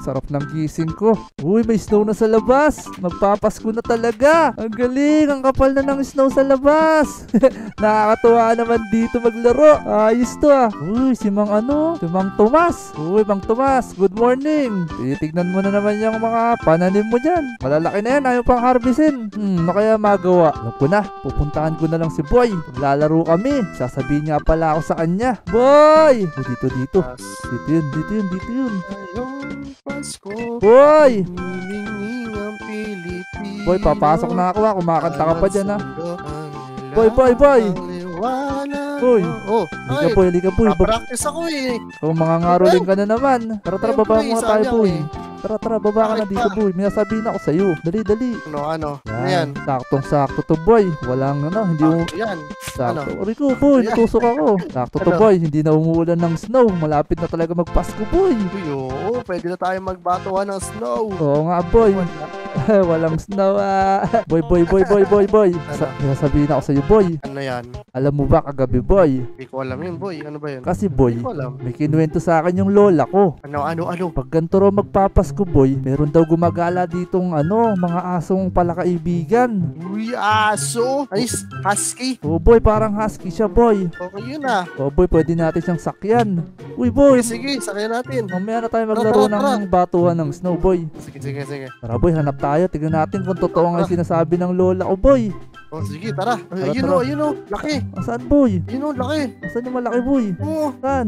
Sarap ng gising ko. Uy, may snow na sa labas. Magpapasko na talaga. Ang galing, ang kapal na ng snow sa labas. Nakakatuwa naman dito maglaro. Ayos to ah. Uy, si Mang ano? Si Mang Tomas. Uy, Mang Tomas, good morning. Titignan mo na naman yung mga pananim mo dyan. Malalaki na yan, ayaw pang harvestin. Hmm, ano kaya magawa? Alam ko na, pupuntahan ko na lang si Boy. Maglalaro kami. Sasabihin nga pala ako sa kanya. Boy! Oh, dito, dito. Dito yun, dito yun, dito yun. Ngayong Pasko, Boy! humihingi ang Pilipinas. Boy, papasok na ako ah. Kumakanta ka pa dyan ah. Ang Boy, boy, boy. ang liwanag. Boy. Oh, Liga boy, liga boy. Practice ako eh. oh, mga ngaroling ka na naman. Tara, tara, baba muna tayo, boy. eh. Tara, tara, baba ka na dito, boy. May sasabihin ako sa'yo. Dali, dali. Ano, ano? Ano Yan. Saktong sakto to, boy. Walang ano, hindi mo Ano yan? sakto. Ano? Rico, boy, Yan. natusok ako. Sakto to, Ano? boy. Hindi na umuulan ng snow. Malapit na talaga magpasko, boy. Uy, oo, pwede na tayo magbatuhan ng snow. Oo nga, boy. Walang snow, ah. boy, boy, boy, boy, boy, boy. Sa may sasabihin ako sa'yo, boy. Ano yan? Alam mo ba kagabi, boy? Hindi ko alam yun, boy. Ano ba yun? Kasi, boy, Hindi ko alam. may kinuwento sa akin yung lola ko. Ano, ano, ano? Pag ganito raw magpapasko boy, meron daw gumagala ditong ano, mga asong palakaibigan. Uy, aso. Ay, husky. Oh boy, parang husky siya boy. Okay yun ah. Oh boy, pwede natin siyang sakyan. Uy boy, sige, sakyan natin. mamaya na tayo maglaro Tara, tara, ng batuhan ng snow boy. Sige, sige, sige. Tara boy, hanap tayo. Tignan natin kung totoo nga sinasabi ng lola ko boy. Oh, sige, tara. Tara, Ayun tara. o, ayun o. Laki. Saan boy? Ayun o, laki. Saan yung malaki boy? Oo. Saan?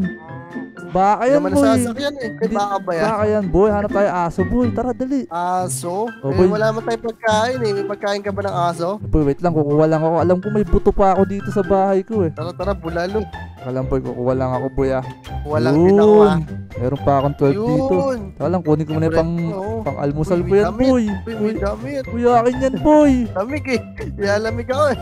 Baka yan naman boy. nasasakyan eh. Kay Hindi- baka ba yan? Baka yan boy. Hanap tayo aso boy. Tara dali. Aso? Oh, eh, boy. wala man tayong pagkain eh. May pagkain ka ba ng aso? Boy, wait lang. Kukuha lang ako. Alam ko may buto pa ako dito sa bahay ko eh. Tara, tara, bulalo. Alam boy, kukuha lang ako boy ah. Walang din ako ah. Meron pa akong 12 dito. Yun. Saka lang, kunin ko muna yung pang, Oo. pang almusal Uy, ko yan, damit. boy. Uy, may damit. Uy, akin yan, boy. Lamig eh. Kaya lamig ako eh.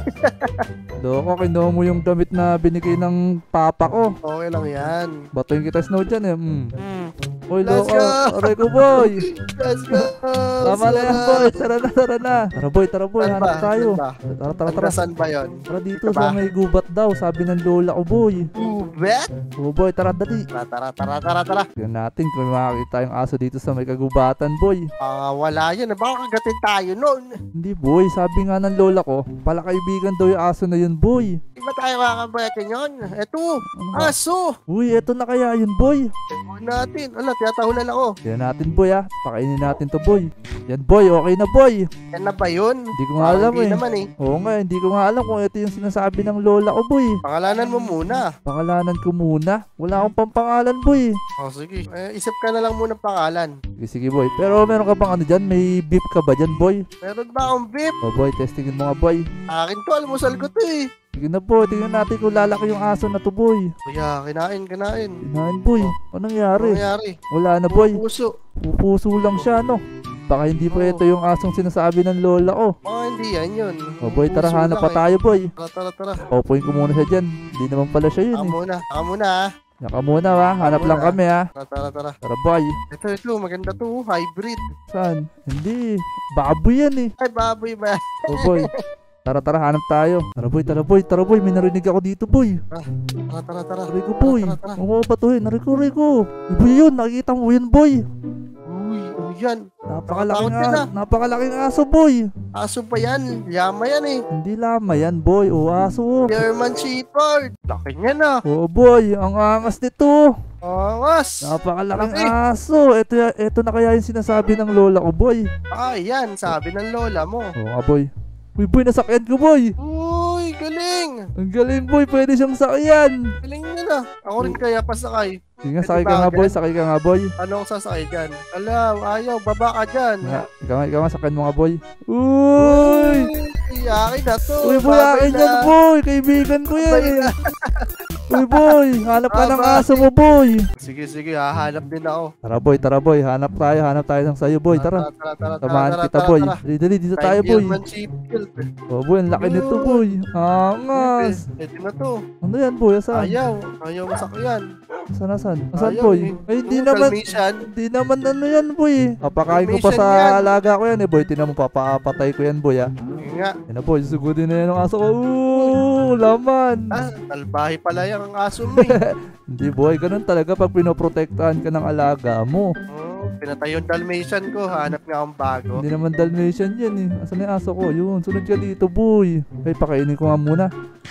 Loko, kinuha mo yung damit na binigay ng papa ko. Okay lang yan. Batuin kita snow dyan eh. Mm. Hmm. Uy, Let's loko. go. Aray ko, boy. Let's go. Tama na yan, boy. Tara na, tara na. Tara, boy, tara, boy. Saan Hanap ba? tayo. Saan ba? Tara, tara, tara. saan ba yun? Tara dito ba? sa may gubat daw. Sabi ng lola ko, boy. Ubet? Oh, boy, tara, dali. Tara, tara, tara, tara, tara. Tignan natin kung may makakita yung aso dito sa may kagubatan, boy. Ah, wala yan. Baka kagatin tayo noon. Hindi, boy. Sabi nga ng lola ko, pala kaibigan daw yung aso na yun, boy. Di ba tayo makakabayatin yun? Eto, Ano aso. Uy, eto na kaya yun, boy. Tingnan natin. Ala, tiyatahulan ako. Yan natin, boy, ah. Pakainin natin to, boy. Yan, boy. Okay na, boy. Yan na ba yun? Hindi ko nga Parang alam, hindi eh. naman eh. Oo nga, hindi ko nga alam kung ito yung sinasabi ng lola ko, boy. Pangalanan mo muna. Pangalanan ko muna. Wala akong pampangalan, boy. Oh, sige. Eh, isip ka na lang muna ng pangalan. Sige, sige, boy. Pero meron ka bang ano dyan? May beef ka ba dyan, boy? Meron ba akong beef? O, boy, testingin mo nga, boy. Akin to, almusal ko to eh. Sige na, boy. Tingnan natin kung lalaki yung aso na to, boy. Kuya, kinain, kinain. Kinain, boy. Anong Ano nangyari? nangyari? Wala na, boy. Puso. Pupuso lang siya, no? Baka hindi pa Oo. ito yung asong sinasabi ng lola ko. Baka hindi yan yun. O, boy, tara, hanap lang pa eh. tayo, boy. Tara, tara, tara. Paupuin ko muna siya dyan. Hindi naman pala siya yun, eh. muna. Taka muna ah. Yaka muna, ha? Hanap lang muna. kami, ha? Tara, tara, tara. Tara, boy. Ito, ito. Maganda to. oh, Hybrid. Saan? Hindi. Baboy yan, eh. Ay, baboy ba? O, boy. Tara, tara, hanap tayo. Tara, boy, tara, boy. Tara, boy. May narinig ako dito, boy. Tara, tara, tara. Aray ko, boy. Tara, tara, tara. Patuhin. Aray ko, aray ko. Boy, yun. Nakikita mo yun, boy. Uy, ano yan? Napakalaking, Nakatakot a- napakalaking aso, boy. Aso pa yan. Yama yan eh. Hindi lama yan, boy. O, aso. German Shepherd. Laki niya na. Oo, boy. Ang angas nito. Angas. Napakalaking Laki. aso. Ito, ito na kaya yung sinasabi ng lola ko, boy. Ah, yan. Sabi ng lola mo. Oo nga, boy. Uy, boy, nasakyan ko, boy. Uy, galing. Ang galing, boy. Pwede siyang sakyan. Galing niya na. Ako rin kaya pasakay. Sige nga, sakay ka nga, boy. Sakay ka nga, boy. Ano ang sasakay dyan? Ala, ayaw. Baba ka dyan. Nga, ikaw nga, ikaw nga, sakyan mo nga, boy. Uy! Uy, akin na to. Uy, boy, akin yan, boy. Kaibigan ko yan. Uy, boy. Hanap ka ng aso mo, boy. Sige, sige. Hahanap din ako. Tara, boy. Tara, boy. Hanap tayo. Hanap tayo ng sayo, boy. Tara. Tara, tara, tara. Samahan tara, kita, tara, boy. tara. Dali, dali. Dito tayo, boy. Shepherd. Oh, boy. Ang laki nito, boy. Angas. Pwede na to. Ano yan, boy? Saan? Ayaw. Ayaw masakyan. Saan, saan? Saan, Ayaw boy? eh. Ay, hindi Oo, naman. Hindi naman ano yan, boy. Papakain ko pa sa yan. alaga ko yan, eh, boy. Tinan mo, papapatay ko yan, boy, ah. Yun nga. Yan na, boy. Sugudin na yan ang aso ko. Ooh, laman. Ah, talbahi pala yung aso mo eh. Hindi, boy. Ganun talaga pag pinoprotektahan ka ng alaga mo. Oh, pinatay yung Dalmatian ko. Hanap nga akong bago. Hindi naman Dalmatian yan eh. Asan na yung aso ko? Yun, sunod ka dito, boy. Ay, pakainin ko nga muna.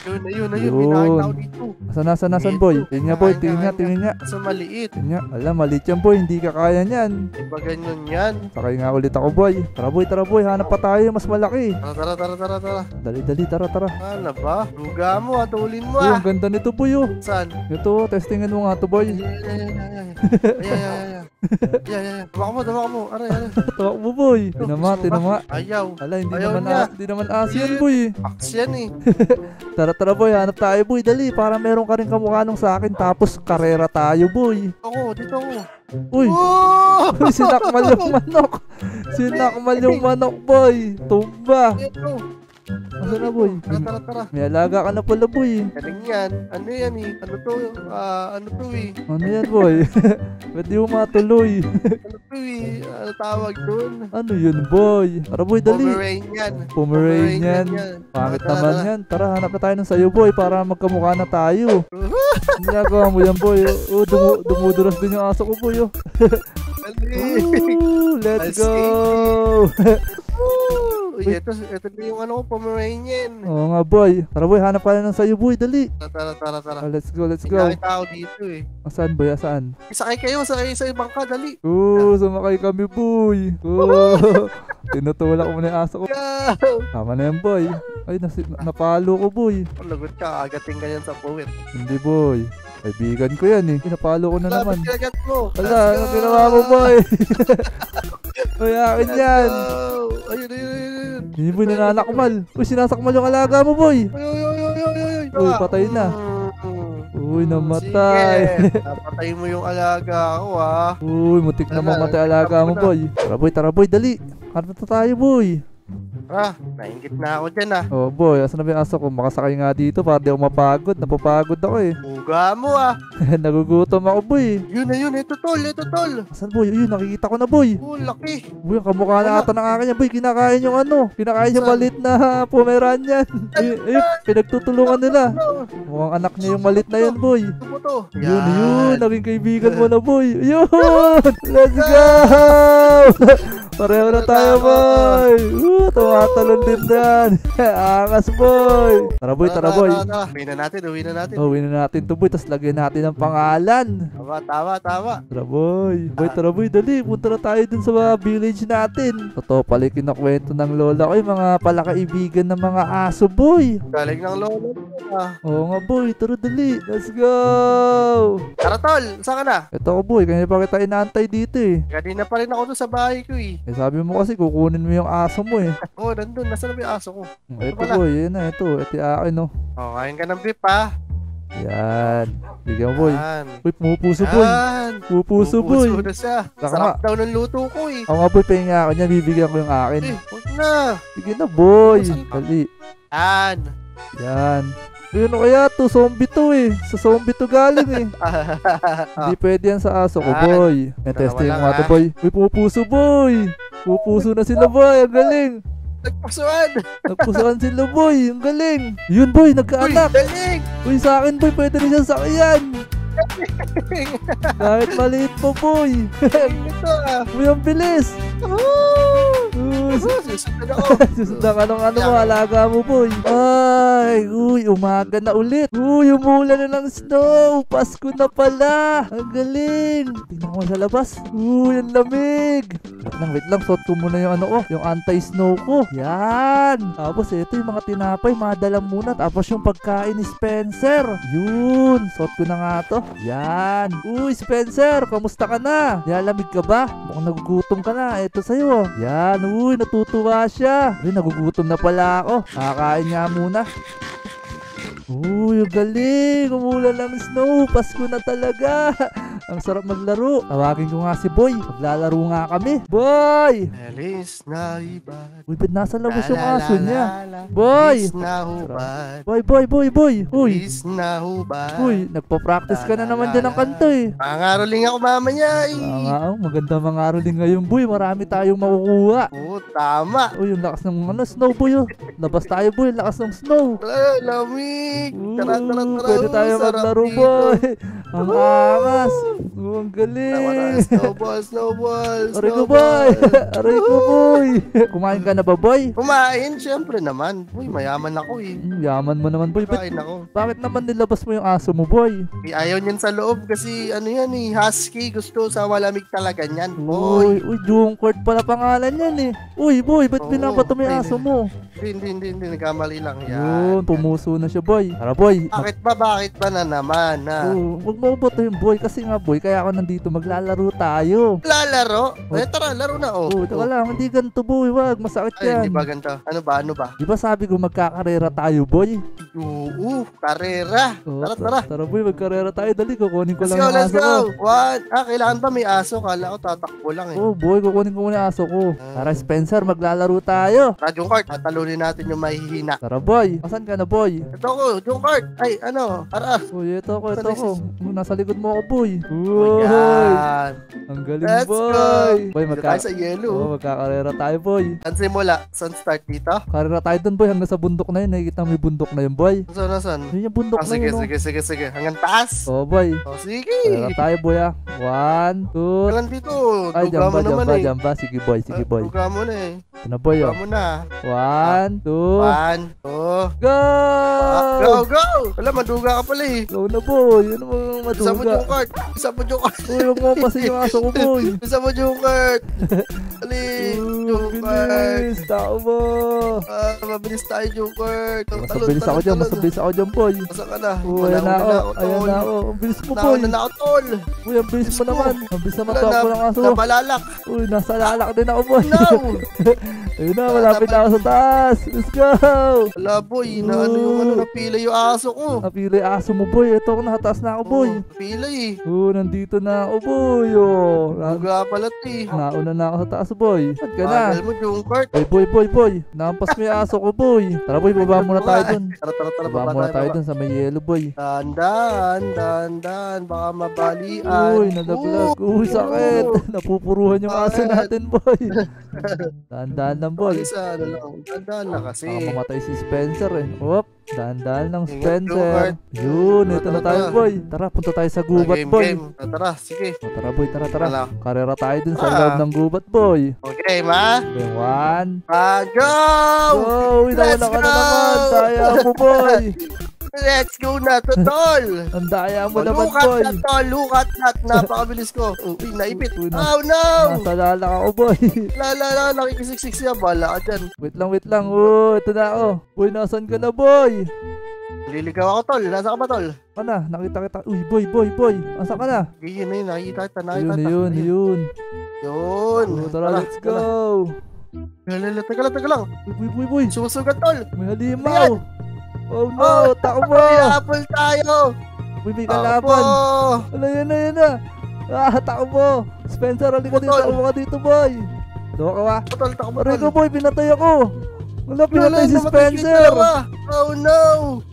Yun, ayun, ayun. Yun. May ako dito. Asan, asan, asan, boy? Tingin nga, boy. Tingin nga, tingin nga. Kaso maliit. Tingin nga. Alam, maliit yan, boy. Hindi ka kaya niyan. Iba ganyan yan. Sakay nga ulit ako, boy. Tara, boy, tara, boy. Hanap pa tayo. Mas malaki. Tara, tara, tara, tara, tara. Dali, dali, tara, tara. Ano ba? Luga mo ah, tulin mo ah. ang ganda nito, boy, oh. Saan? Ito, testingin mo nga to, boy. Ay, ay, ay, ay, ay, ay. Ay, ay, Ay, ay, ay. Tawak mo, tawak mo. Aray, aray. Tawak mo, boy. Tinama, tinama. Ayaw. Ala, hindi Ayaw naman, niya. hindi naman aso yan, boy. Aks yan eh. Tara, tara, boy. Hanap tayo, boy. Dali, para meron ka rin kamukha nung sa akin. Tapos, karera tayo, boy. Ako, dito ako. Uy, Oh! sinakmal yung manok. Sinakmal yung manok, boy. Tumba. Ito. Na, boy? Tara, tara, tara. May alaga ka na pala, boy. Galing yan. Ano yan eh? Ano to? Ah, ano to eh? Ano yan, boy? Ba't di mo matuloy? Ano to eh? Ano tawag dun? ano yun, boy? Tara, boy, dali. Pomeranian. Pomeranian. Pangit naman tara. yan. Tara, hanap na tayo ng sayo, boy, para magkamukha na tayo. Ang ginagawa mo yan, boy. Oh, dumu dumuduras din yung aso ko, boy. Oh. Ooh, Let's go! Uy, ito, ito na yung ano ko, Pomeranian. Oo nga, boy. Tara, boy, hanap ka na ng sayo, boy. Dali. Tara, tara, tara. Oh, let's go, let's May go. nakita ako dito eh. Asan, boy? Asan? Sakay kayo, sakay sa ibang ka, dali. Oo, sumakay kami, boy. Oo. Tinutulak mo na yung aso ko. Tama na yan, boy. Ay, nasi- napalo ko, boy. Lagot ka, agating ka yan sa puwit. Hindi, boy. Kaibigan ko yan, eh. Pinapalo ko na naman. Lapit kinagat mo. Wala, ginawa mo, boy? Ay, akin yan. Ayun, ayun, ayun. Hindi, boy, nananakmal. Uy, sinasakmal yung alaga mo, boy. Uy, uy, uy, uy, uy, uy. Uy, patay na. Uy, namatay. Sige, napatay mo yung alaga ko ah. Uy, mutik na mamatay alaga mo, boy. Tara, boy, tara, boy, dali. Hanap na tayo, boy. Ah, nainggit na ako dyan ah. Oh, boy, asan na ba yung aso ko? Makasakay nga dito para di ako mapagod. Napapagod ako eh. Uga mo ah. Nagugutom ako, boy. Yun na yun, ito tol, ito tol. Asan, boy? Ayun, nakikita ko na, boy. Oh, laki. Boy, ang kamukha na ata ng akin yan, boy. Kinakain yung ano. Kinakain yung malit na Pomeranian. Ayun, ayun, pinagtutulungan nila. Mukhang anak niya yung malit na yun, boy. Yun, yun. Naging kaibigan mo na, boy. Yun! Let's go! Pareho na tayo, boy. Uh, tumatalon din yan. Angas, boy. Tara, boy. Tara, boy. Uwi na natin, uwi na natin. Gawin na natin to, boy. Tapos lagyan natin ng pangalan. Tama, tama, tama. Tara, boy. Boy, tara, boy. Dali. Punta na tayo dun sa mga village natin. Totoo pala yung kinakwento ng lola ko. Yung mga palakaibigan ng mga aso, boy. Galing ng lolo mo ah. Oo nga, boy. Tara, dali. Let's go! Tara tol, saan ka na? Ito ko, boy. Kaya pa kita inaantay dito eh. Kanina pa rin ako doon sa bahay ko eh. Eh, sabi mo kasi kukunin mo yung aso mo eh. Oo, oh, nandun. Nasaan na yung aso ko? Ito pala. boy, yun na ito. Ito yung akin no. Oh, kain ka ng beef ah. Yan. Bigyan mo boy. Yan. Uy, pumupuso boy. Yan. Pupuso boy. Pupuso na siya. Saka Sarap daw ng luto ko eh. Ako nga boy, pahinga ako niya. Bibigyan ko yung akin. Eh, huwag na. Sige na boy. Dali. Yan. Yan. Uy, ano kaya to? Zombie to eh. Sa zombie to galing eh. Hindi pwede yan sa aso ko Yan. boy. May testing nga to ah. boy. Uy, pumupuso boy. Pupuso na sila boy. Ang galing. Nagpasuan. Nagpusuan sila boy. Ang galing. Yun boy, Uy, nagkaanak. daling. Uy, sa akin boy, pwede rin siya sakyan. Kahit maliit pa boy. Ito ah. Uy, ang bilis. Oh, susunod ako. susundan ka ng ano mo, alaga mo boy. Ay, uy, umaga na ulit. Uy, umulan na ng snow. Pasko na pala. Ang galing. Tingnan ko sa labas. Uy, ang lamig. Wait lang, wait lang. Suot ko muna yung ano ko, yung anti-snow ko. Yan. Tapos ito yung mga tinapay, madala muna. Tapos yung pagkain ni Spencer. Yun. Suot ko na nga to. Yan. Uy, Spencer, kamusta ka na? Nilalamig ka ba? Mukhang nagugutom ka na. Ito sa'yo. Yan. Uy, natutuwa siya. Uy, nagugutom na pala ako. Kakain nga muna. Uy, ang galing! Umulan ng snow! Pasko na talaga! Ang sarap maglaro. Tawagin ko nga si Boy. Maglalaro nga kami. Boy! Alis na iba. Uy, ba't nasa labas yung aso niya? Boy! Is na hubad. Boy, boy, boy, boy! Uy! Is na hubad. Uy, nagpa-practice ka na naman dyan ng kanto eh. Pangaroling ako mamaya eh. Oo nga, oh, maganda mga aroling ngayon, boy. Marami tayong makukuha. Oo, tama. Uy, yung lakas ng ano, snow, boy. Oh. Labas tayo, boy. Lakas ng snow. Ah, lamig. Picnic. Tara, tara, tara. Pwede tayo maglaro, boy. Ang angas. Ang galing. snowball, snowball, Aray ko, snowball. boy. Aray ko, boy. Kumain ka na ba, boy? Kumain, syempre naman. Uy, mayaman ako eh. Hmm, yaman mo naman, boy. Kain ako. bakit naman nilabas mo yung aso mo, boy? Eh, Ayaw niyan sa loob kasi ano yan eh, husky. Gusto sa malamig talaga niyan, Uy, boy. uy, Junkort pala pangalan yan eh. Uy, boy, ba't binabato mo yung aso mo? Hindi, hindi, hindi, nagkamali lang. Yun, Yan. pumuso na siya, boy. Tara, boy. Bakit ba, bakit ba na naman, ha? Oo, huwag mo bato yung boy kasi nga, boy, kaya ako nandito maglalaro tayo. Lalaro? Eh, tara, laro na, oh. Oo, teka lang, hindi ganito, boy, wag, masakit Ay, yan. hindi ba ganito? Ano ba, ano ba? Di ba sabi ko magkakarera tayo, boy? Oo, karera. Oo, Tara, ta- tara. Tara, boy, magkarera tayo. Dali, kukunin ko Let's lang go, let's aso ko. go. One. Ah, kailangan ba may aso? Kala ko tatakbo lang eh. Oh, boy, kukunin ko muna aso ko. Tara, Spencer, maglalaro tayo. Tara, Junkart, tatalunin natin yung mahihina. Tara, boy. Asan ka na, boy? Ito ko, Junkart. Ay, ano? Tara. Uy, ito ako, ito. Oh, Nasa likod mo ako, boy. Uy, ang galing, Let's boy. go. Boy, magka... tayo sa yellow. Oh, magkakarera tayo, boy. Saan simula? Saan start dito? Karera tayo dun, boy. Hanggang sa bundok na yun. Nakikita mo yung bundok na yun, boy. Saan, saan? Yun yung bundok Ah, na sige, yun, oh. sige, sige, sige. Hanggang taas? Oh, boy. Oh, sige. Karera tayo, boy, ah. One, two, Kailan dito? Ay, Duga jamba, jamba, eh. jamba. Sige, boy. Sige, Ah, boy. Duga mo na eh. Ito na, boy, Duga oh. mo na. One, two, One, two, go! ah, go, go! Wala, maduga ka pala eh. Go na, boy. Ano mo Isa mo maduga? Junkart. Isa mo Junkart. Uy, huwag mo pasin yung aso ko, boy. Isa mo Junkart. Ali, Junkart. bilis. Tao mo. Ah, mabilis tayo. Talon, Mas mabilis ako dyan. Mas mabilis ako dyan, boy. Masa ka na? Ayan na ako. Ayan tol. na ako. Ang bilis mo, boy. Nauna na ako, tol. Uy, ang bilis mo naman. Ang bilis naman Wala takbo na, ng aso. nabalalak. Uy, nasa lalak din ako, boy. No! Ayun na, malapit na ako sa taas. Let's go. Wala, boy. Na ano yung ano, napila yung aso ko. Napili aso mo, boy. Ito ako, nakataas na ako, boy. Oh, Napila eh. Oh, nandito na ako, boy. Oh, na- Duga pala, eh. nauna na ako sa taas, boy. Saan ka na? Bagal mo, Junkart. Boy, boy, boy, boy. Nampas mo yung aso ko, boy. Tara, boy, baba muna tayo dun. Tara, tara, tara. Baba muna tayo dun sa may yellow, boy. Dandan, dandan, baka mabalian. Uy, nalaglag. Uy, sakit. Napupuruhan yung aso natin, boy. Dahan-dahan lang, boy. Boy, isa, ano lang. Dandan na kasi. Baka mamatay si Spencer eh. Whoop, dahan-dahan lang Spencer. Yun, ito na tayo, boy. Tara, punta tayo sa gubat, game, boy. game. Ah, Tara, sige. O, tara, boy, tara, tara. Karera tayo dun sa Ah. loob ng gubat, boy. Okay, ma. Okay, one. Ah, go! Oh, nawala Let's go! naman. Daya mo, boy. Let's go na to, tol! Ang daya mo Oh, naman, look at boy. that, tol! Look at that! Napakabilis ko. Uy, naipit. Uy, na- Oh, no! Nasa lalak ako, boy. La, la, la, nakikisiksik siya. Bala ka dyan. wait lang, wait lang. Oh, ito na ako. Boy, nasan ka na, boy? Liligaw ako, tol. Nasa ka ba, tol? Ka na, nakita kita. Uy, boy, boy, boy. Asa ka na? Yun na yun, nakikita kita, nakikita Yun, kita. yun, yun. Yun. Oh, tara, let's go. Tara, Teka lang, teka lang. Uy, boy, boy, boy. Sumusugat, tol. May halimaw. Oh no, Oh, takbo. May apple tayo. Uy, may kalaban. Ano yan na, yan na. Ah, takbo. Spencer, halika dito. Putol. Takbo ka dito, boy. Doon ka ba? Tol, takbo, tol. boy, pinatay ako. Wala, pinatay si Spencer. dalawa. Oh no!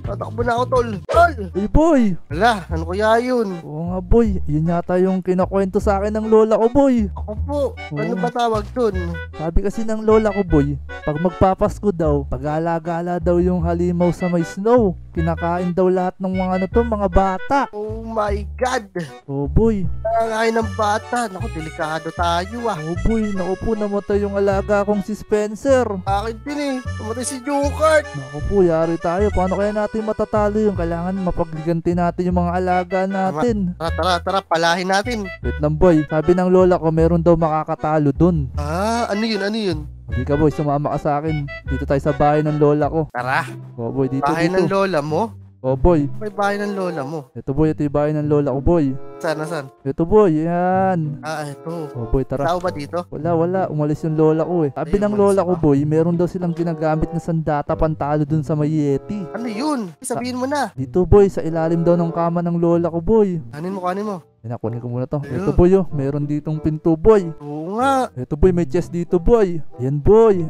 Tatakbo na ako, tol. Tol! Uy, boy. Wala, ano kaya yun? Oo nga, boy. Yun yata yung kinakwento sa akin ng lola ko, boy. Ako po. Ano Oo. ba tawag dun? Sabi kasi ng lola ko, boy, pag magpapasko daw, pag-alagala daw yung halimaw sa may snow. Kinakain daw lahat ng mga ano to, mga bata. Oh my God! Oh, boy. Nangangain ng bata. Naku, delikado tayo ah. Oh, boy. Naku po, namatay yung alaga kong si Spencer. Akin din eh. Tumatay si Jukart. Naku po, yari tayo. Paano kaya natin matatalo yung kailangan mapagliganti natin yung mga alaga natin? Tara, tara, tara. Palahin natin. Wait lang boy, sabi ng lola ko meron daw makakatalo dun. Ah, ano yun? Ano yun? Hindi ka boy, sumama ka sa akin. Dito tayo sa bahay ng lola ko. Tara. Oh boy, dito, Bahay ng dito. lola mo? Oh boy, May bahay ng lola mo. ito boy, ito yung bahay ng lola ko boy. Saan, saan? Ito boy, yan. Ah, ito. Oh boy, tara. Tao ba dito? Wala, wala. Umalis yung lola ko eh. Sabi Ay, ng lola ko boy, meron daw silang ginagamit na sandata pantalo dun sa may Yeti. Ano yun? Sabihin mo na. Dito boy, sa ilalim daw ng kama ng lola ko boy. Kanin mo, kanin mo. Yan, kunin ko muna to. Ito boy oh, meron ditong pinto boy. Oo nga. Ito boy, may chest dito boy. Yan boy.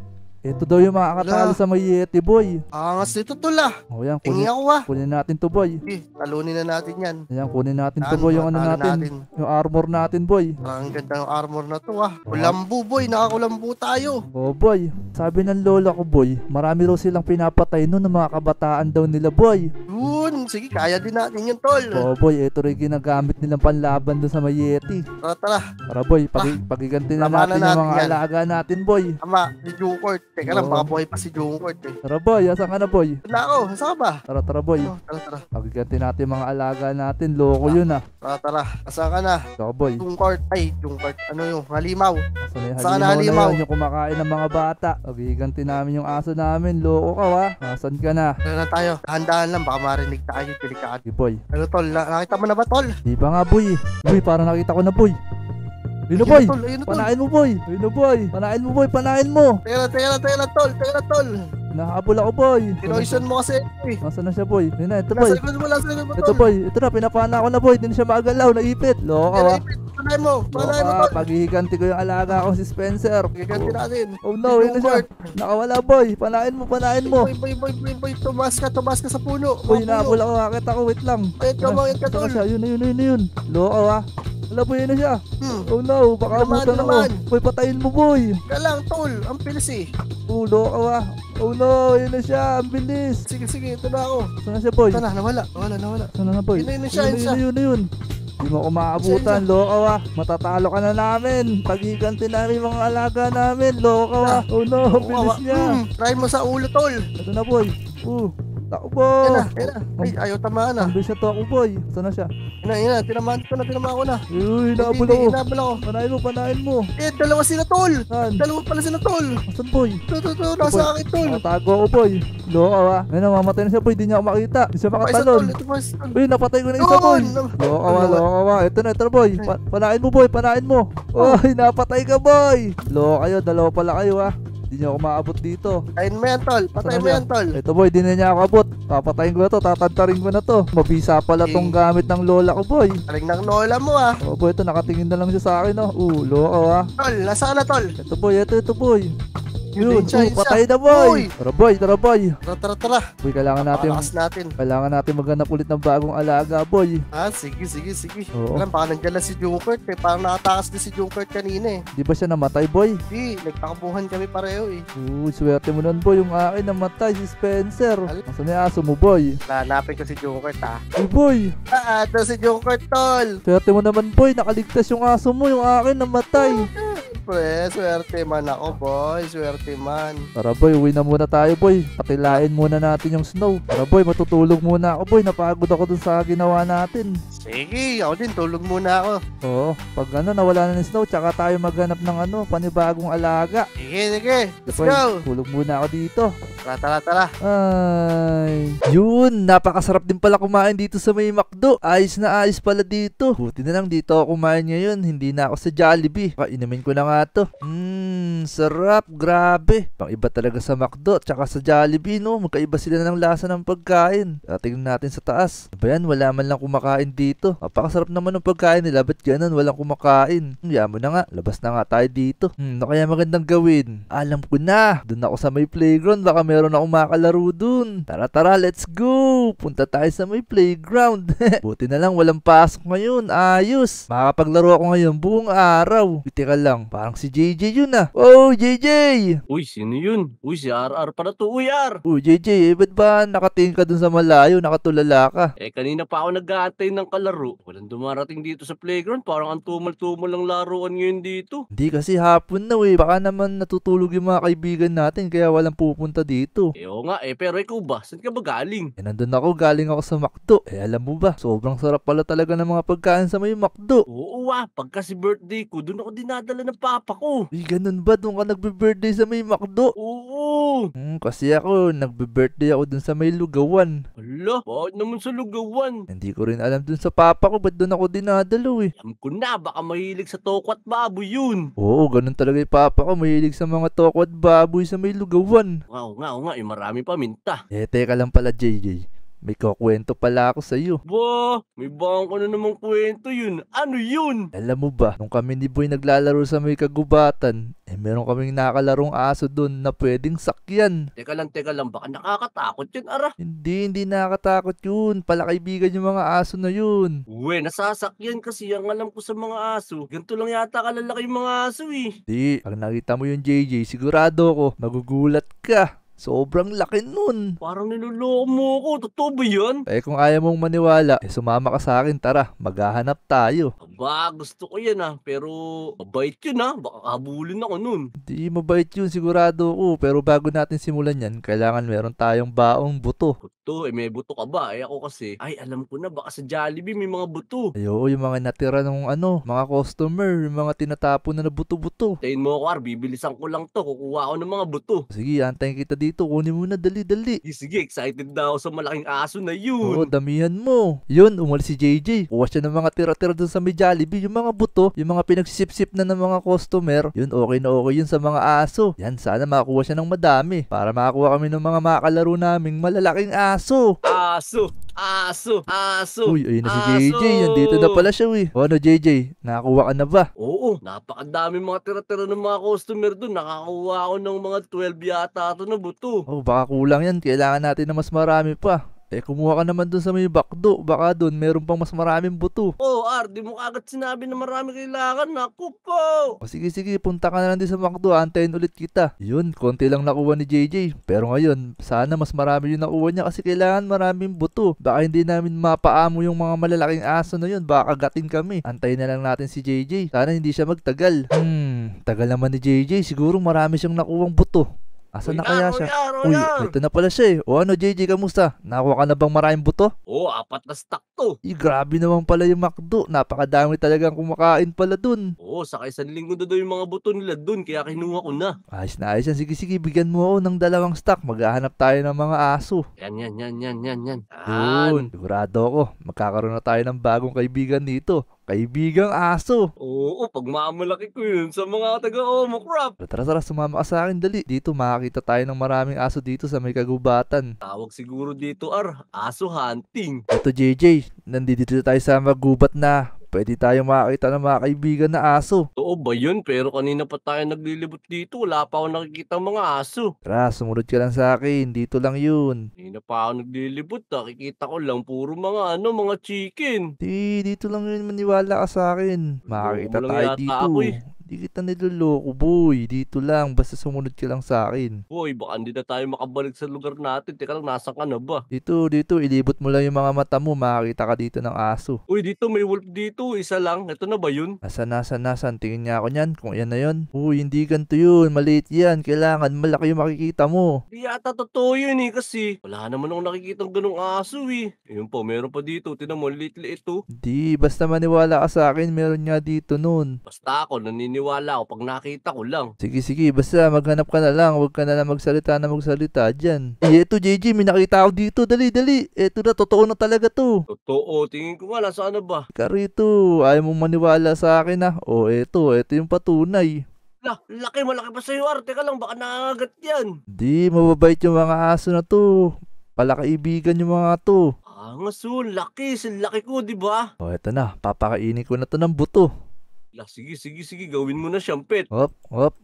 Ito daw yung makakatalo Wala. sa may Yeti, boy. Angas nito tol ah. O yan, Tingi kunin, ako ah. kunin natin to, boy. Eh, talunin na natin yan. Ayan, kunin natin to, Yan, boy, yung ano matalo natin. Yung armor natin, boy. Ang ganda ng armor na to ah. Kulambu boy, nakakulambu tayo. Oh boy, sabi ng lola ko boy, marami raw silang pinapatay noon ng mga kabataan daw nila boy. Yun, sige, kaya din natin yun tol. Oh boy, ito rin ginagamit nilang panlaban doon sa may Yeti. Tara, tara. Tara boy, pagi, pagiganti na labanan natin yung natin mga yan. alaga natin boy. Tama, si Jungkort. Teka lang, baka buhay pa si Jungkort eh. Tara boy, asan ka na boy? Wala ako, saan ka ba? Tara tara boy, Oh, tara, tara. pagiganti natin yung mga alaga natin. Loko yun ah. Tara, tara. Saan ka na? Tara boy, Jungkort. Ay, Jungkort. Ano yung halimaw? asan na yung halimaw na halimaw? yun, yung kumakain ng mga bata. Pagiganti namin yung aso namin. Loko ka wa. Asan ka na? Tara na tayo. Dahan-dahan lang, baka marinig tayo. Delikado. Sige boy. Ano tol, na- nakita mo na ba tol? Di pa nga boy. Boy, parang nakita ko na boy. Na Ayun boy. ayun na tol. Panain mo boy. Ayun na boy. Panain mo boy. Panain mo. Teka teka teka tol. Teka tol. Nahabol ako boy. Tinoison mo kasi. eh. Nasaan na siya boy? Yun na, ito boy. Nasa likod mo, nasa likod mo Ito tol. boy. Ito na, pinapana ko na boy. Hindi na siya maagalaw. Naipit. Loko ipit. Panahin mo, panahin mo tol. Paghihiganti ko yung alaga ko si Spencer. Giganti natin. Oh no, yun na siya. Nakawala boy. Panain mo, panain mo. Boy, boy, boy, boy, boy, tumas ka, tumas ka sa puno. Boy, nahabol ako. Akit ako. Wait lang. Ayun ka, bakit ka Ito tol? na siya. Yun na, yun yun yun. Loko ah. Yun na siya. Hmm. Oh no, baka Naman, abutan ako. Boy, patayin mo boy. Ka lang, tol. Ang pilis eh. Oh, loko ah. Oh no, yun na siya. Ang bilis. Sige, sige, ito na ako. Saan na siya boy? Ito na, nawala. Nawala, nawala. Sana na boy. Yun na, yun na siya, Yun na, yun na, yun. Di mo ako maabutan, loko ah. Matatalo ka na namin. Pagiganti namin mga alaga namin, loko ah. Oh no, bilis Kawawa. niya. Hmm, try mo sa ulo, tol. Ito na boy. Uh, takbo. Yan na, yan na. Ay, ayaw tamaan na. Ang bilis na to ako boy. Saan na siya? Yan na, yan na. Tinamaan ko na, tinamaan ko na. Uy, Hindi, ako. Hinabol ako. Panahin mo, panahin mo. Eh, dalawa sila, tol. Saan? Dalawa pala sila, tol. Saan boy? Ito, ito, ito. Nasa akin, tol. Natago ako boy. Loko ah. Ayun, mamatay na siya boy. Di niya ako makita. Di siya makatalon. Uy, napatay ko na isa boy. Loko ka, loko ka. Ito na, ito na boy. Pa- panain mo boy, panain mo. Uy, napatay ka boy. Loko kayo, dalawa pala kayo ah. Di niyo ako maabot dito. Patayin mo yan, tol. Patayin mo yan, tol. Ito boy, di na niya ako abot. Papatayin ko na to, tatantarin ko na to. Mabisa pala tong gamit ng lola ko boy. Aling ng lola mo, ah. Oh boy, ito nakatingin na lang siya sa akin oh. Uh, loko ah. Tol, nasaan na, tol? Ito boy, ito, ito boy. Yun, siya. patay na boy. Tara boy, tara boy. Tara, tara, tara. Boy, kailangan natin, natin. kailangan natin maghanap ulit ng bagong alaga boy. Ah, sige, sige, sige. Oo. Alam, baka nandiyan lang si Junkert eh. Parang nakatakas din si Junkert kanina eh. Di ba siya namatay boy? Di, nagtakabuhan kami pareho eh. Uy, swerte mo nun boy. Yung akin namatay, si Spencer. Al- na yung aso mo boy? Hanapin ko si Junkert ah. Uy boy, Ah, ito si Junkert tol. swerte mo naman boy. Nakaligtas yung aso mo. Yung akin namatay. Pre, swerte man ako boy. Swerte man. Tara boy, uwi na muna tayo boy. Patilain muna natin yung snow. Tara boy, matutulog muna ako boy. Napagod ako dun sa ginawa natin. Sige, ako din. Tulog muna ako. Oo, pag ano, nawala na ng snow, tsaka tayo maghanap ng ano, panibagong alaga. Sige, sige. Let's Boy, go. Tulog muna ako dito. Tara, tara, tara. Ay, yun, napakasarap din pala kumain dito sa may McDo. Ayos na ayos pala dito. Buti na lang dito ako kumain ngayon, hindi na ako sa Jollibee. Kainumin ko na nga to. Mmm, sarap, grabe. Pang iba talaga sa McDo, tsaka sa Jollibee, no? Magkaiba sila ng lasa ng pagkain. Ah, Tingnan natin sa taas. Ano Ba wala man lang kumakain dito. Napakasarap naman ng pagkain nila, ba't ganun, walang kumakain? Hmm, mo na nga, labas na nga tayo dito. Hmm, ano kaya magandang gawin? Alam ko na, dun ako sa may playground, baka meron akong makalaro dun. Tara tara, let's go! Punta tayo sa may playground. Buti na lang walang pasok ngayon, ayos. Makakapaglaro ako ngayon buong araw. Uy, teka lang, parang si JJ yun ah. Oh, JJ! Uy, sino yun? Uy, si RR pala to. Uy, R! Oh, JJ, eh, ba't ba nakatingin ka dun sa malayo, nakatulala ka? Eh, kanina pa ako nag-aantay ng kalaro. Walang dumarating dito sa playground. Parang ang tumal-tumal ng laruan ngayon dito. Hindi kasi hapon na eh, baka naman natutulog yung mga kaibigan natin kaya walang pupunta dito. Eh, oo nga. Eh, pero ikaw ba? Saan ka ba galing? Eh, nandun ako, galing ako sa McDo. Eh, alam mo ba, sobrang sarap pala talaga ng mga pagkain sa may McDo. Oo ah, pagka si birthday ko, doon ako dinadala ng papa ko. Eh, ganun ba? Doon ka nagbe-birthday sa may McDo? Oo! Hmm, kasi ako, nagbe-birthday ako dun sa may lugawan. Hala, bakit naman sa lugawan? Hindi ko rin alam dun sa papa ko, ba't dun ako dinadalo eh. Alam ko na, baka mahilig sa toko at baboy yun. Oo, ganun talaga yung papa ko, mahilig sa mga toko at baboy sa may lugawan. Nga, oo nga, nga. Eh, marami pa minta. Eh, teka lang pala, JJ. may kukwento pala ako sa'yo. Ba, may bangko na namang kwento yun. Ano yun? Alam mo ba, nung kami ni Boy naglalaro sa may kagubatan, eh meron kaming nakalarong aso doon na pwedeng sakyan. Teka lang, teka lang. Baka nakakatakot yun, ara. Hindi, hindi nakakatakot yun. Palakaibigan yung mga aso na yun. Uwe, nasasakyan kasi ang alam ko sa mga aso. Ganito lang yata kalalaki yung mga aso eh. Di, pag nakita mo yung JJ, sigurado ko, magugulat ka. Sobrang laki nun. Parang niloloko mo ako. Totoo ba yan? Eh kung ayaw mong maniwala, eh sumama ka sa akin, tara, maghahanap tayo. Aba, gusto ko yan ah. Pero, mabait yun ah. Baka habulin ako nun. Di mabait yun, sigurado ko. Pero bago natin simulan yan, kailangan meron tayong baong buto. Buto, eh may buto ka ba? Eh ako kasi, ay alam ko na, baka sa Jollibee may mga buto. Ayo, yung mga natira ng ano, mga customer, yung mga tinatapon na na buto-buto. Tayin mo ako, Ar, bibilisan ko lang to. Kukuha ako ng mga buto. Sige, antayin kita dito. Kunin mo na, dali-dali. Eh, Sige, excited na ako sa malaking aso na Oo, yun. damihan mo. Yun, umalis si JJ. Kuha siya ng mga tira-tira dun sa may Jollibee. Yung mga buto, yung mga pinagsisip-sip na ng mga customer. Yun, okay na okay yun sa mga aso. Yan, sana makakuha siya ng madami. Para makakuha kami ng mga makalaro naming malalaking aso. Aso, aso, aso. Uy, ayun na si aso. JJ. Nandito na pala siya, uy. O ano, JJ? Nakakuha ka na ba? Oo, napakadami mga tira-tira ng mga customer doon. Nakakuha ako ng mga 12 yata ito na buto. Oh, baka kulang yan. Kailangan natin na mas marami pa. Eh, kumuha ka naman dun sa may bakdo. Baka dun, meron pang mas maraming buto. Oh, Ar, di mo agad sinabi na marami kailangan. Naku po! O sige sige, punta ka na lang din sa McDo, antayin ulit kita. Yun, konti lang nakuha ni JJ. Pero ngayon, sana mas marami yung nakuha niya kasi kailangan maraming buto. Baka hindi namin mapaamo yung mga malalaking aso na yun, baka gatin kami. Antayin na lang natin si JJ. Sana hindi siya magtagal. Hmm, tagal naman ni JJ, siguro marami siyang nakuhang buto. Asan na kaya siya? Uy, ito na pala siya eh. O ano JJ, kamusta? Nakuha ka na bang maraming buto? Oh, apat na stock to. Eh, grabe naman pala yung McDo. Napakadami talagang kumakain pala dun. Oo, oh, saka isang linggo na daw yung mga buto nila dun, kaya kinuha ko na. Ayos na ayos yan. Sige, sige, bigyan mo ako ng dalawang stock. Maghahanap tayo ng mga aso. Yan, yan, yan, yan, yan, yan. Yan. Yun. Sigurado ako. Magkakaroon na tayo ng bagong kaibigan dito. Kaibigang aso. Oo, pagmamalaki ko yun sa mga taga-Omo Crop. Tara, tara, sumama ka sa akin. Dali. Dito, makakita tayo ng maraming aso dito sa may kagubatan. Tawag siguro dito, Ar, aso hunting. Ito, JJ. Nandito tayo sa magubat na. Pwede tayo makakita ng mga kaibigan na aso. Oo ba yun? Pero kanina pa tayo naglilibot dito, wala pa ako nakikita mga aso. Tara, sumunod ka lang sa akin. Dito lang yun. Kanina pa ako naglilibot, nakikita ko lang puro mga ano, mga chicken. Di, dito lang yun maniwala ka sa akin. Makakita tayo dito. ako eh. Di kita niloloko, boy. Dito lang. Basta sumunod ka lang sa akin. Boy, baka hindi na tayo makabalik sa lugar natin. Teka lang, nasa ka na ba? Dito, dito. Ilibot mo lang yung mga mata mo. Makakita ka dito ng aso. Uy, dito may wolf dito, isa lang. Ito na ba yun? Nasaan, nasaan, nasaan? Tingin niya ako niyan. Kung yan na yun. Uy, hindi ganito yun. Maliit yan. Kailangan malaki yung makikita mo. Di yata totoo yun eh, kasi wala naman akong nakikita ganung aso eh. Ayun po, meron pa dito. Tinan mo, liit-liit to. Di, basta maniwala ka sa akin. Meron nga dito nun. Basta ako, naniniwala ako pag nakita ko lang. Sige, sige. Basta maghanap ka na lang. Huwag ka na lang magsalita na magsalita dyan. Eh, eto, JJ. May nakita ako dito. Dali, dali. Eto na. Totoo na talaga to. Totoo, tingin ko nga, nasaan na ba? Ka rito, ayaw mong maniwala sa akin ah. O eto, eto yung patunay. La, laki, malaki pa sa'yo, Ar. Teka lang, baka nangagat yan. Di, mababait yung mga aso na to. Palakaibigan yung mga to. Ah, nga so, laki. Laki ko, di ba? O eto na, papakainin ko na to ng buto. La, sige, sige, sige, gawin mo na siyang pet. Hop, hop.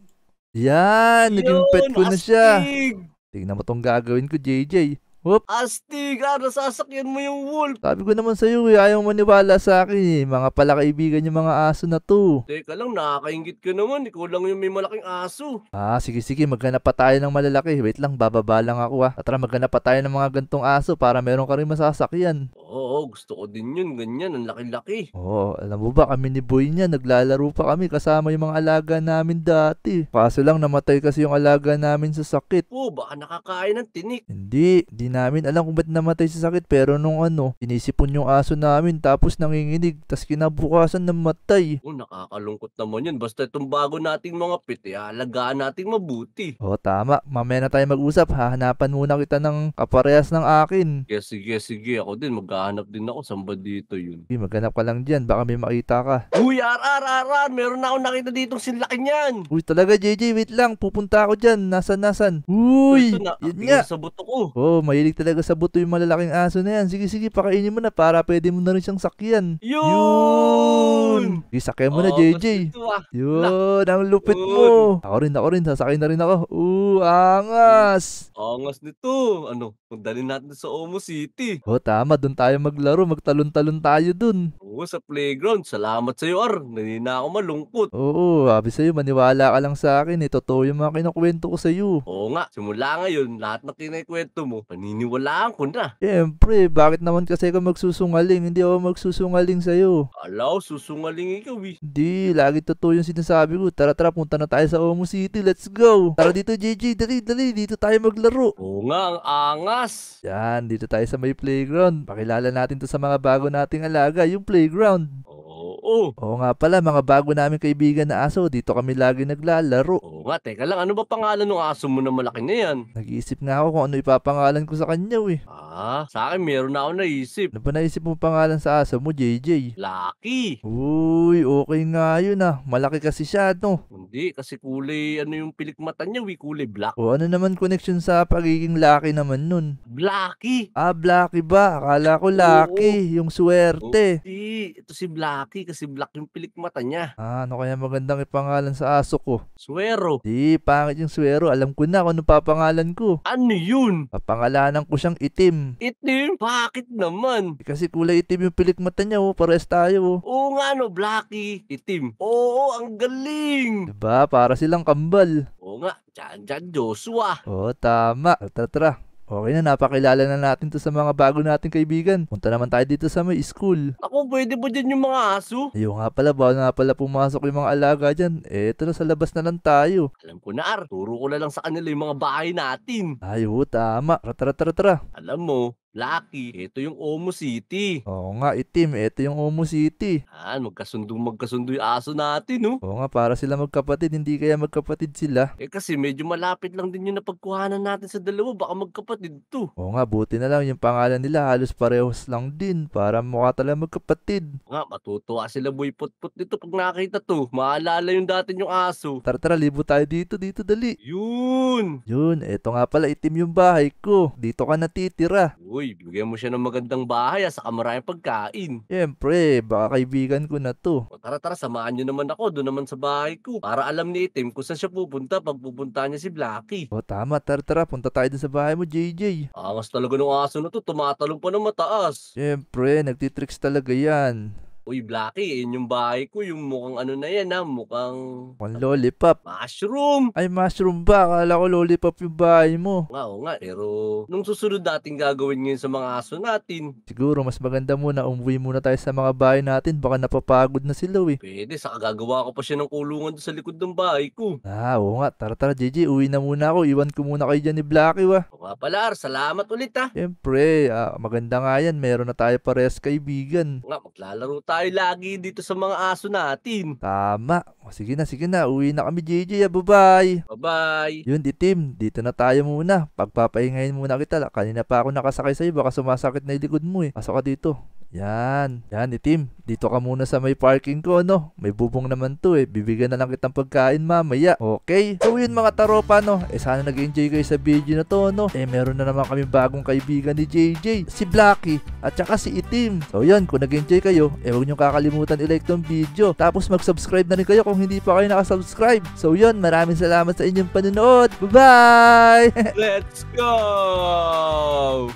Yan, naging pet ko na siya. Astig! Tingnan mo tong gagawin ko, JJ. Hop. Astig, ah, nasasakyan mo yung wolf. Sabi ko naman sa'yo eh, ayaw maniwala sa akin eh. Mga palakaibigan yung mga aso na to. Teka lang, nakakaingit ka naman. Ikaw lang yung may malaking aso. Ah, sige sige, maghanap pa tayo ng malalaki. Wait lang, bababa lang ako ah. At tara, maghanap pa tayo ng mga gantong aso para meron ka rin masasakyan. Oo, gusto ko din yun. Ganyan, ang laki-laki. Oo, alam mo ba kami ni Boy niya, naglalaro pa kami kasama yung mga alaga namin dati. Kaso lang namatay kasi yung alaga namin sa sakit. Oo, baka nakakain ng tinik. Hindi, di namin alam kung ba't namatay sa sakit pero nung ano, sinisipon yung aso namin tapos nanginginig tas kinabukasan namatay. Oo, nakakalungkot naman yun. Basta itong bago nating mga pet, eh, alagaan nating mabuti. Oo, tama. Mamaya na tayo mag-usap. Hahanapan muna kita ng kaparehas ng akin. Kaya sige, sige. Ako din, maghahanap din ako. Saan ba dito yun? Sige, maghanap ka lang dyan. Baka may makita ka. Uy, ar, ar, ar, ar. Meron na ako nakita ditong sinlaki niyan. Uy, talaga JJ, wait lang. Pupunta ako dyan. Nasan, nasan? Uy, Ito na, yun ang nga. sa buto ko. Oh, may mahilig talaga sa buto yung malalaking aso na yan. Sige, sige, pakainin mo na para pwede mo na rin siyang sakyan. Yun! Sige, sakyan mo na, Oh, JJ. gusto ito, ah. Yun, ang lupit Yun. mo. Ako rin, ako rin. Sasakay na rin ako. Oo, angas. Angas nito. Ano, dalhin natin sa Omo City. Oh, tama. Doon tayo maglaro. Magtalon-talon tayo dun. Oo, sa playground. Salamat sa'yo, Ar. Nanina ako malungkot. Oo, sabi sa'yo, maniwala ka lang sa akin. Eh. Totoo yung mga kinukwento ko sa'yo. Oo nga, simula ngayon, lahat na kinikwento mo, paniniwalaan ko na. Siyempre, bakit naman kasi ako magsusungaling? Hindi ako magsusungaling sa'yo. Alaw, susungaling ikaw eh. Hindi, lagi totoo yung sinasabi ko. Tara, tara, punta na tayo sa Omo City. Let's go. Tara dito, JJ. Dali, dali. Dito tayo maglaro. Oo nga, ang angas. Yan, dito tayo sa may playground. Pakilala natin to sa mga bago nating alaga, yung playground. Oo. Oo nga pala, mga bago namin kaibigan na aso. Dito kami lagi naglalaro. Oo nga, teka lang, ano ba pangalan ng aso mo na malaki na yan? Nag-iisip nga ako kung ano ipapangalan ko sa kanya, eh. Ah, sa akin meron na ako naisip. Ano ba naisip mo pangalan sa aso mo, JJ? Lucky. Uy, okay nga yun ah. Malaki kasi siya, no? Hindi, kasi kulay, ano yung pilik mata niya, we kulay black. O ano naman connection sa pagiging lucky naman nun? Blacky. Ah, Blacky ba? Akala ko lucky, yung swerte. Hindi, ito si Blacky kasi black yung pilik mata niya. Ah, ano kaya magandang ipangalan sa aso ko? Swero. Di, pangit yung swero. Alam ko na kung ano papangalan ko. Ano yun? Papangalanan ko siyang itim. Itim? Bakit naman? Eh, Kasi kulay itim yung pilik mata niya, oh. Pares tayo, oh. Oo nga no, Blacky. Itim. Oo, ang galing. Diba? Para silang kambal. Oo nga, dyan dyan Joshua. Oo, tama. Tara, tara. Okay na, napakilala na natin to sa mga bago nating kaibigan. Punta naman tayo dito sa may school. Ako, pwede ba dyan yung mga aso? Ayun nga pala, bawal nga pala pumasok yung mga alaga dyan. Ito na sa labas na lang tayo. Alam ko na, Ar. Turo ko na lang sa kanila yung mga bahay natin. Ay, oo, tama. Tara, tara, tara, tara. Alam mo, Lucky, ito yung Omo City. Oo nga, itim. Ito yung Omo City. Ah, magkasundo magkasundo yung aso natin, no? Oo nga, para sila magkapatid. Hindi kaya magkapatid sila. Eh kasi medyo malapit lang din yung napagkuhanan natin sa dalawa. Baka magkapatid to. Oo nga, buti na lang yung pangalan nila halos parehos lang din. Para mukha talaga magkapatid. Nga, matutuwa sila boy put-put dito pag nakita to. Maalala yung dati yung aso. Tara, tara, libo tayo dito. Dito, dali. Yun! Yun, eto nga pala, itim yung bahay ko. Dito ka natitira. Uy, bigyan mo siya ng magandang bahay ah, saka maraming pagkain. Siyempre, baka kaibigan ko na to. O tara tara, samahan nyo naman ako doon naman sa bahay ko. Para alam ni Itim kung saan siya pupunta pag pupunta niya si Blacky. O tama, tara tara, punta tayo dun sa bahay mo, JJ. Angas talaga ng aso na to, tumatalong pa ng mataas. Siyempre, nagtitricks talaga yan. Uy, Blacky, yun yung bahay ko, yung mukhang ano na yan ha, mukhang Mukhang lollipop. mushroom. Ay, mushroom ba? Akala ko lollipop yung bahay mo. Nga, oo nga, pero nung susunod natin gagawin ngayon sa mga aso natin, Siguro, mas maganda muna, umuwi muna tayo sa mga bahay natin. Baka napapagod na sila, eh. pwede, saka gagawa ko pa siya ng kulungan doon sa likod ng bahay ko. Ah, oo nga. Tara, tara, JJ. Uwi na muna ako. Iwan ko muna kayo dyan ni Blacky, wa. O nga pala, Ar, salamat ulit ha. Siyempre, ah, maganda nga yan. Meron na tayo parehas kaibigan. Nga, maglalaro tayo lagi dito sa mga aso natin. Tama. O, sige na, sige na. Uwi na kami, JJ. Ah, bye-bye. Bye-bye. Yun, di team. Dito na tayo muna. Pagpapahingayin muna kita. Kanina pa ako nakasakay sa'yo. Baka sumasakit na yung likod mo eh. Pasok ka dito. Yan. Yan, di team. Dito ka muna sa may parking ko, no? May bubong naman to eh. Bibigyan na lang kitang pagkain mamaya. Okay? So yun mga taropa, no? Eh sana nag-enjoy kayo sa video na to, no? Eh meron na naman kami bagong kaibigan ni JJ. Si Blacky. At saka si Itim. So yun, kung nag-enjoy kayo, eh huwag nyo kakalimutan i-like tong video. Tapos mag-subscribe na rin kayo kung hindi pa kayo nakasubscribe. So yun, maraming salamat sa inyong panonood. Bye-bye! Let's go!